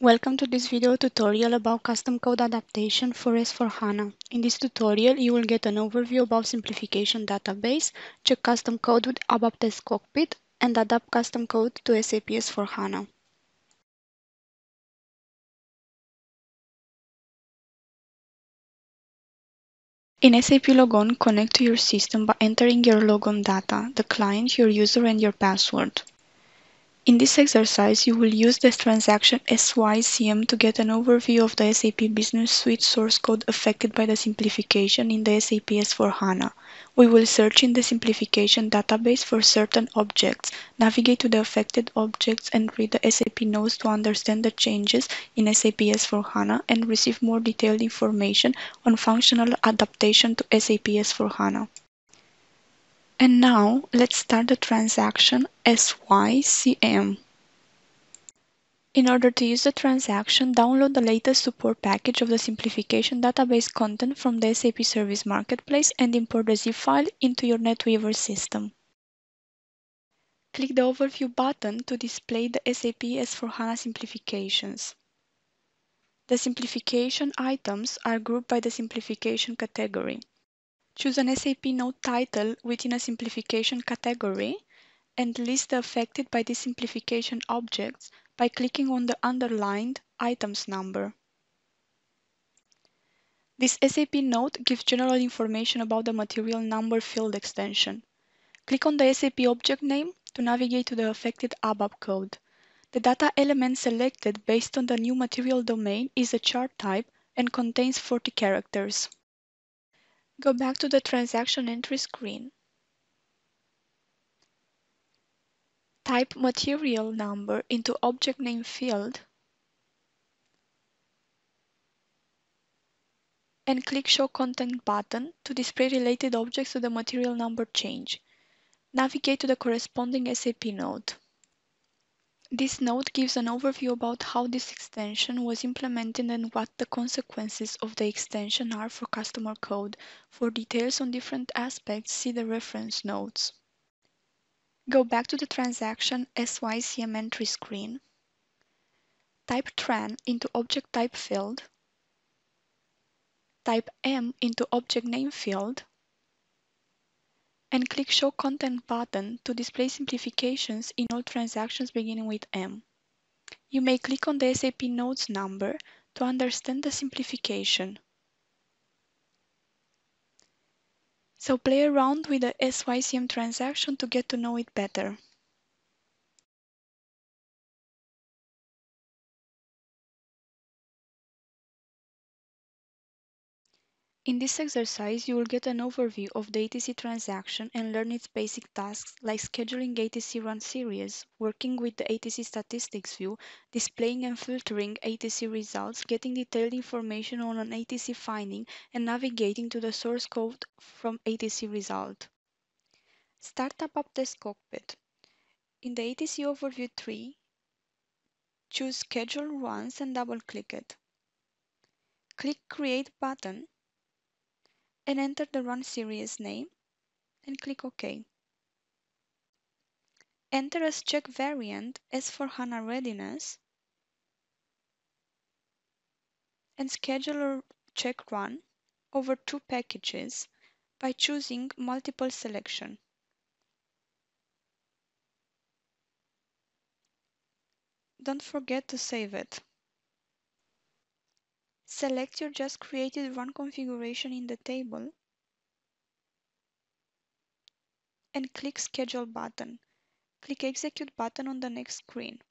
Welcome to this video tutorial about custom code adaptation for S4HANA. In this tutorial, you will get an overview about simplification database, check custom code with ABAP Test Cockpit, and adapt custom code to SAP S4HANA. In SAP Logon, connect to your system by entering your logon data, the client, your user, and your password. In this exercise, you will use the transaction SYCM to get an overview of the SAP Business Suite source code affected by the simplification in the SAP S4HANA. We will search in the simplification database for certain objects, navigate to the affected objects and read the SAP notes to understand the changes in SAP S4HANA and receive more detailed information on functional adaptation to SAP S4HANA. And now let's start the transaction SYCM. In order to use the transaction, download the latest support package of the simplification database content from the SAP Service Marketplace and import the zip file into your NetWeaver system. Click the Overview button to display the SAP S4HANA simplifications. The simplification items are grouped by the simplification category. Choose an SAP note title within a simplification category and list the affected by this simplification objects by clicking on the underlined items number. This SAP note gives general information about the material number field extension. Click on the SAP object name to navigate to the affected ABAP code. The data element selected based on the new material domain is a char type and contains 40 characters. Go back to the transaction entry screen. Type material number into object name field and click Show Content button to display related objects to the material number change. Navigate to the corresponding SAP note. This note gives an overview about how this extension was implemented and what the consequences of the extension are for customer code. For details on different aspects, see the reference notes. Go back to the transaction SYCM entry screen. Type TRAN into object type field. Type M into object name field and click Show Content button to display simplifications in all transactions beginning with M. You may click on the SAP Notes number to understand the simplification. So play around with the SYCM transaction to get to know it better. In this exercise, you will get an overview of the ATC transaction and learn its basic tasks like scheduling ATC run series, working with the ATC statistics view, displaying and filtering ATC results, getting detailed information on an ATC finding, and navigating to the source code from ATC result. Start ABAP Test Cockpit. In the ATC Overview tree, choose Schedule Runs and double-click it. Click Create button and enter the run series name and click OK. Enter as check variant S4HANA readiness and schedule a check run over two packages by choosing multiple selection. Don't forget to save it. Select your just created run configuration in the table and click Schedule button. Click Execute button on the next screen.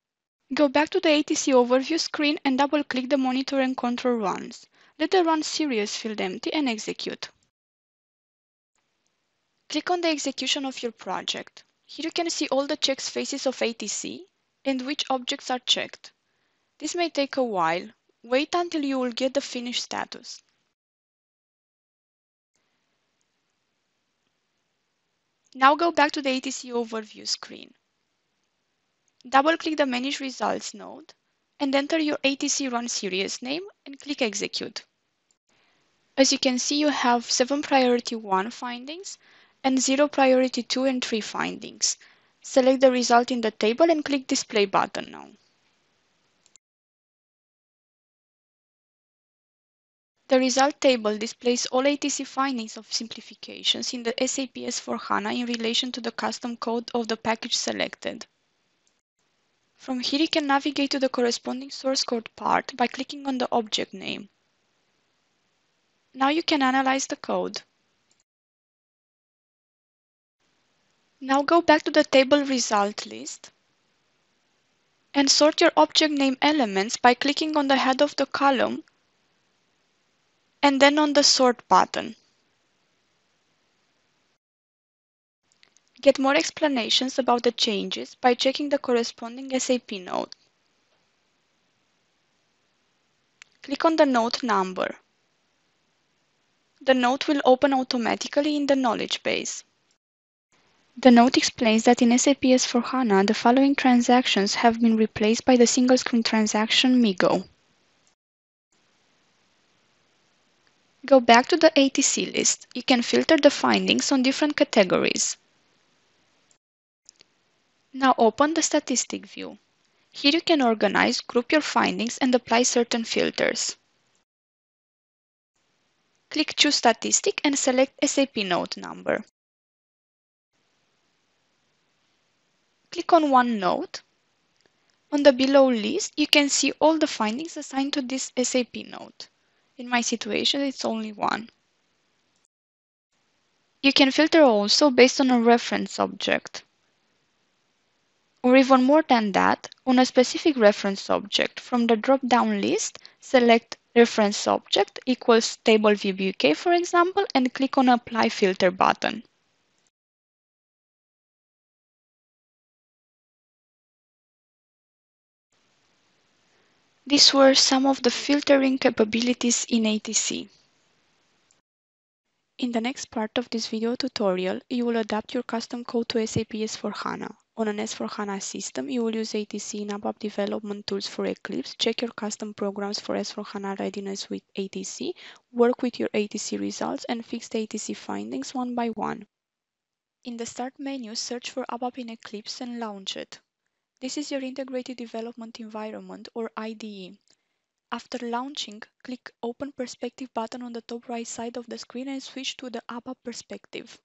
Go back to the ATC Overview screen and double-click the Monitor and Control runs. Let the Run Series field empty and execute. Click on the execution of your project. Here you can see all the check faces of ATC and which objects are checked. This may take a while, Wait until you will get the finished status. Now go back to the ATC overview screen. Double-click the Manage Results node and enter your ATC Run Series name and click Execute. As you can see, you have 7 priority 1 findings and 0 priority 2 and 3 findings. Select the result in the table and click Display button now. The result table displays all ATC findings of simplifications in the SAP S4HANA in relation to the custom code of the package selected. From here you can navigate to the corresponding source code part by clicking on the object name. Now you can analyze the code. Now go back to the table result list and sort your object name elements by clicking on the head of the column and then on the Sort button. Get more explanations about the changes by checking the corresponding SAP note. Click on the note number. The note will open automatically in the knowledge base. The note explains that in SAP S4HANA, the following transactions have been replaced by the single screen transaction MIGO. Go back to the ATC list. You can filter the findings on different categories. Now open the statistic view. Here you can organize, group your findings and apply certain filters. Click Choose Statistic and select SAP Note number. Click on one note. On the below list, you can see all the findings assigned to this SAP note. In my situation, it's only one. You can filter also based on a reference object. Or even more than that, on a specific reference object. From the drop-down list, select reference object equals table VBUK, for example, and click on Apply Filter button. These were some of the filtering capabilities in ATC. In the next part of this video tutorial, you will adapt your custom code to SAP S4HANA. On an S4HANA system, you will use ATC in ABAP development tools for Eclipse, check your custom programs for S4HANA readiness with ATC, work with your ATC results, and fix the ATC findings one by one. In the Start menu, search for ABAP in Eclipse and launch it. This is your Integrated Development Environment or IDE. After launching, click Open Perspective button on the top right side of the screen and switch to the ABAP perspective.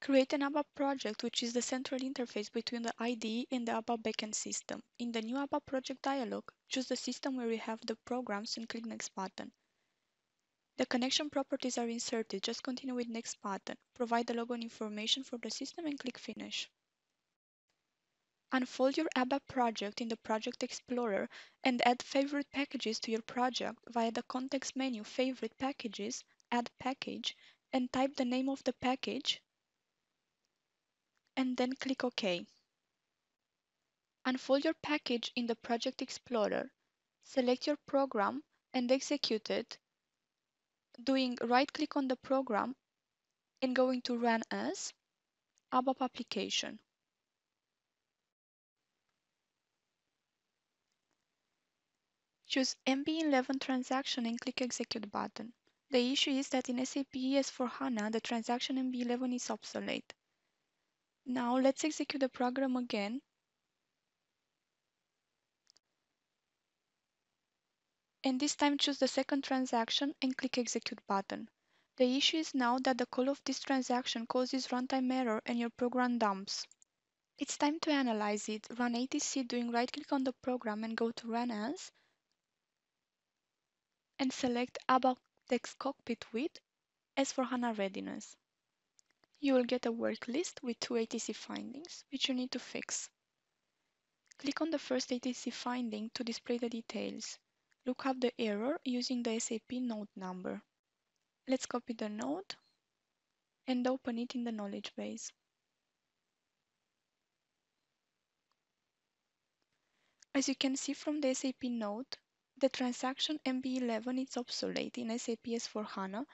Create an ABAP project, which is the central interface between the IDE and the ABAP backend system. In the new ABAP project dialog, choose the system where you have the programs and click Next button. The connection properties are inserted, just continue with Next button. Provide the logon information for the system and click Finish. Unfold your ABAP project in the Project Explorer and add favorite packages to your project via the context menu Favorite Packages, Add Package, and type the name of the package, and then click OK. Unfold your package in the Project Explorer, select your program and execute it, doing right-click on the program and going to Run As, ABAP Application. Choose MB11 transaction and click Execute button. The issue is that in SAP S4HANA, the transaction MB11 is obsolete. Now let's execute the program again. And this time choose the second transaction and click Execute button. The issue is now that the call of this transaction causes runtime error and your program dumps. It's time to analyze it. Run ATC doing right click on the program and go to Run As and select ABAP Test Cockpit with S4HANA Readiness. You will get a work list with two ATC findings, which you need to fix. Click on the first ATC finding to display the details. Look up the error using the SAP note number. Let's copy the note and open it in the knowledge base. As you can see from the SAP note, the transaction MB11 is obsolete in SAP S4HANA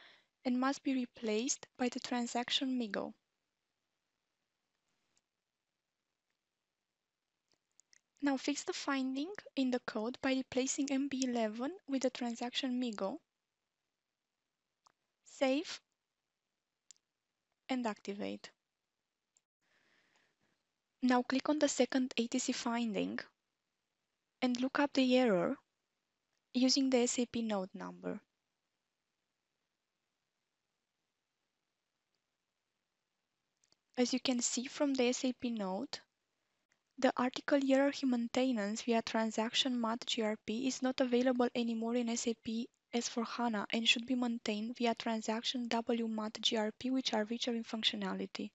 and must be replaced by the transaction MIGO. Now fix the finding in the code by replacing MB11 with the transaction MIGO. Save and activate. Now click on the second ATC finding and look up the error using the SAP note number. As you can see from the SAP note, the article hierarchy maintenance via transaction MAT GRP is not available anymore in SAP S4HANA and should be maintained via transaction WMAT GRP, which are richer in functionality.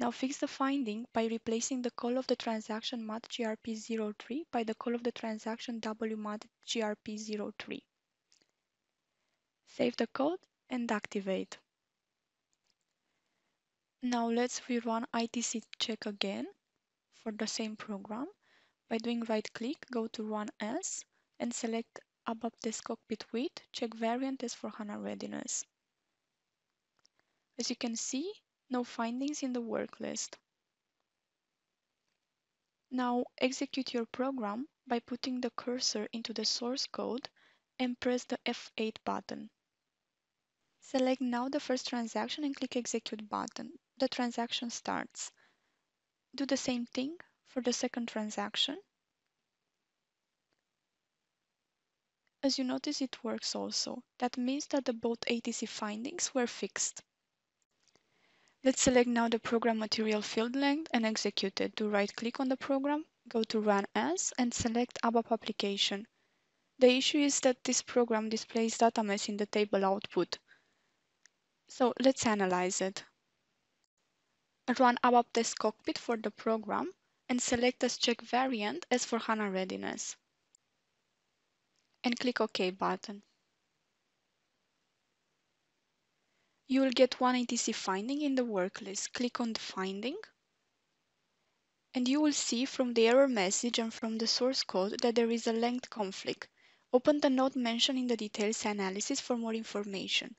Now fix the finding by replacing the call of the transaction MAT GRP 03 by the call of the transaction WMAT GRP 03. Save the code and activate. Now let's rerun ATC check again for the same program. By doing right click, go to Run As and select ABAP Test Cockpit with check variant S4HANA readiness. As you can see, no findings in the work list. Now execute your program by putting the cursor into the source code and press the F8 button. Select now the first transaction and click Execute button. The transaction starts. Do the same thing for the second transaction. As you notice, it works also. That means that the both ATC findings were fixed. Let's select now the program material field length and execute it. Do right click on the program, go to Run As and select ABAP application. The issue is that this program displays data mess in the table output. So let's analyze it. Run ABAP Test Cockpit for the program and select as check variant S4HANA readiness. And click OK button. You will get one ATC finding in the work list. Click on the finding and you will see from the error message and from the source code that there is a length conflict. Open the note mentioned in the details analysis for more information.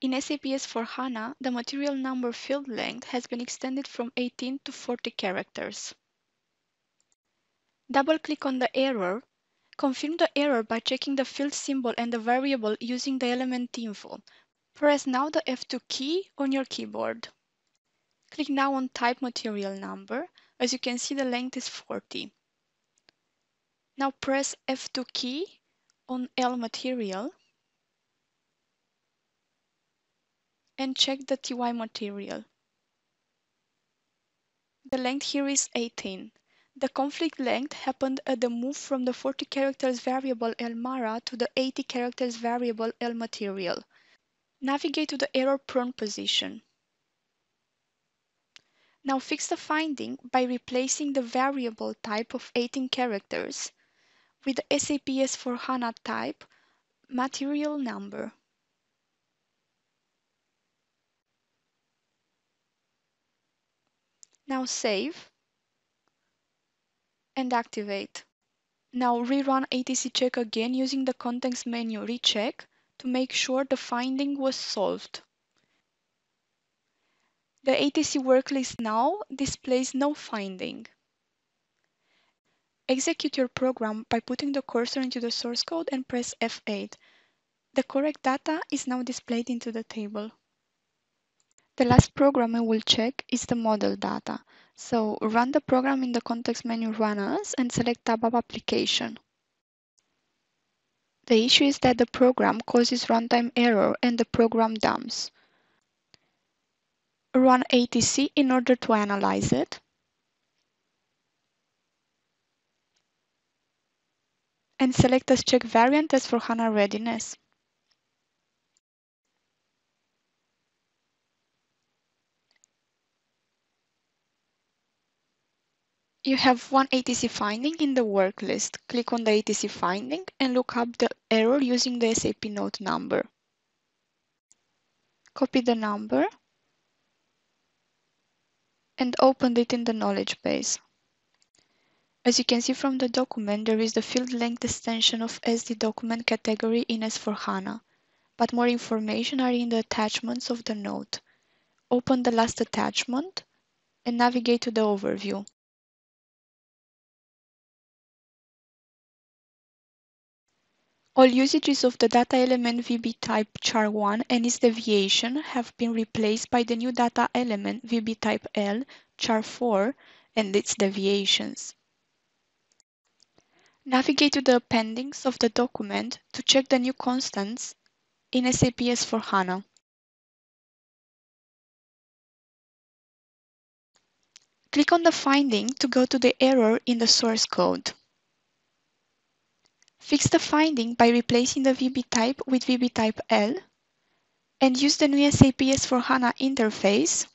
In SAP S4HANA, the material number field length has been extended from 18 to 40 characters. Double-click on the error. Confirm the error by checking the field symbol and the variable using the element info. Press now the F2 key on your keyboard. Click now on Type Material Number. As you can see, the length is 40. Now press F2 key on L Material and check the TY material. The length here is 18. The conflict length happened at the move from the 40 characters variable Elmara to the 80 characters variable L material. Navigate to the error-prone position. Now fix the finding by replacing the variable type of 18 characters with the SAP S4HANA type material number. Now save and activate. Now rerun ATC check again using the context menu recheck to make sure the finding was solved. The ATC worklist now displays no finding. Execute your program by putting the cursor into the source code and press F8. The correct data is now displayed into the table. The last program we will check is the model data. So run the program in the context menu runners and select ABAP application. The issue is that the program causes runtime error and the program dumps. Run ATC in order to analyze it. And select as check variant S4HANA readiness. You have one ATC finding in the work list. Click on the ATC finding and look up the error using the SAP note number. Copy the number and open it in the knowledge base. As you can see from the document, there is the field length extension of SD document category in S4HANA, but more information are in the attachments of the note. Open the last attachment and navigate to the overview. All usages of the data element VB type char1 and its deviation have been replaced by the new data element VB type L char4 and its deviations. Navigate to the appendix of the document to check the new constants in SAP S4HANA. Click on the finding to go to the error in the source code. Fix the finding by replacing the VB type with VB type L and use the new SAP S4HANA interface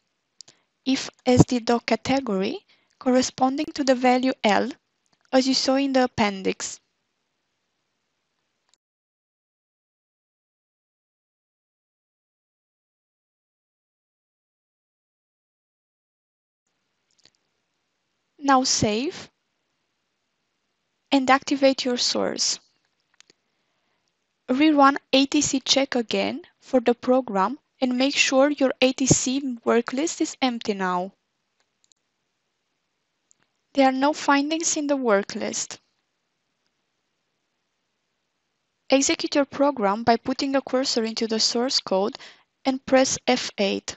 if SD doc category corresponding to the value L as you saw in the appendix. Now save and activate your source. Rerun ATC check again for the program and make sure your ATC work list is empty now. There are no findings in the work list. Execute your program by putting a cursor into the source code and press F8.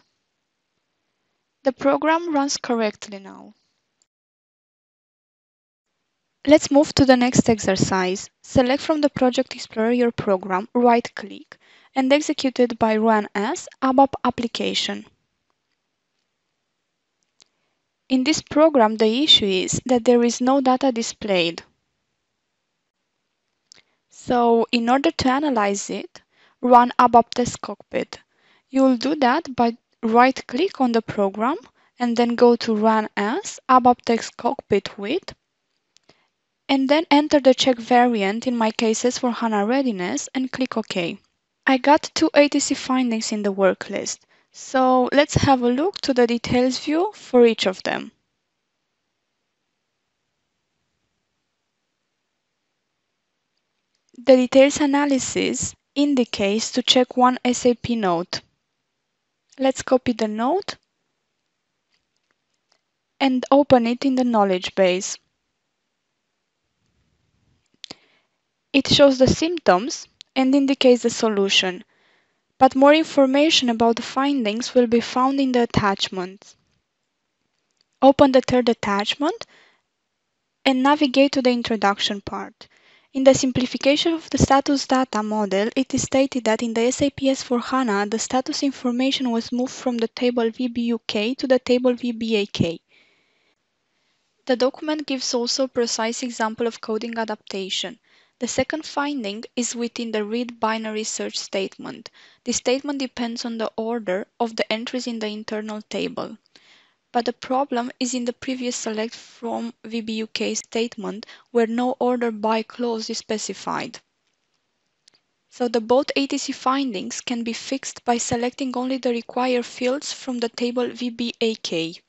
The program runs correctly now. Let's move to the next exercise. Select from the Project Explorer your program, right-click, and execute it by Run as ABAP application. In this program, the issue is that there is no data displayed. So in order to analyze it, run ABAP Test Cockpit. You will do that by right-click on the program and then go to Run as ABAP Test Cockpit with and then enter the check variant, in my cases for HANA Readiness, and click OK. I got two ATC findings in the work list. So let's have a look to the details view for each of them. The details analysis indicates to check one SAP note. Let's copy the note and open it in the knowledge base. It shows the symptoms and indicates the solution but more information about the findings will be found in the attachments. Open the third attachment and navigate to the introduction part. In the simplification of the status data model, it is stated that in the SAP S4HANA, the status information was moved from the table VBUK to the table VBAK. The document gives also a precise example of coding adaptation. The second finding is within the read binary search statement. This statement depends on the order of the entries in the internal table. But the problem is in the previous select from VBUK statement where no order by clause is specified. So the both ATC findings can be fixed by selecting only the required fields from the table VBAK.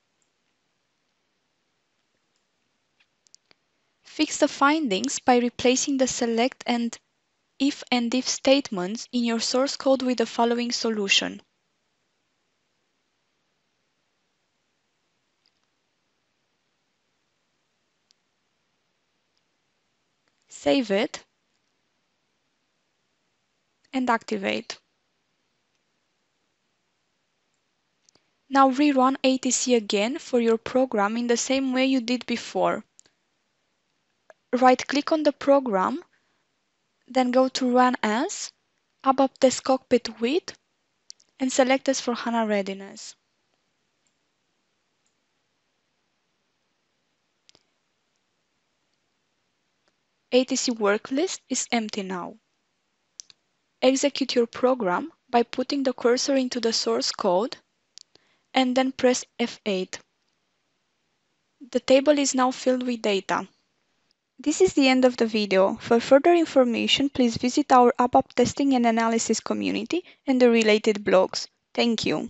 Fix the findings by replacing the select and if and if statements in your source code with the following solution. Save it and activate. Now rerun ATC again for your program in the same way you did before right-click on the program, then go to Run As, ABAP Test Cockpit width, and select this for HANA Readiness. ATC work list is empty now. Execute your program by putting the cursor into the source code and then press F8. The table is now filled with data. This is the end of the video. For further information, please visit our ABAP testing and analysis community and the related blogs. Thank you.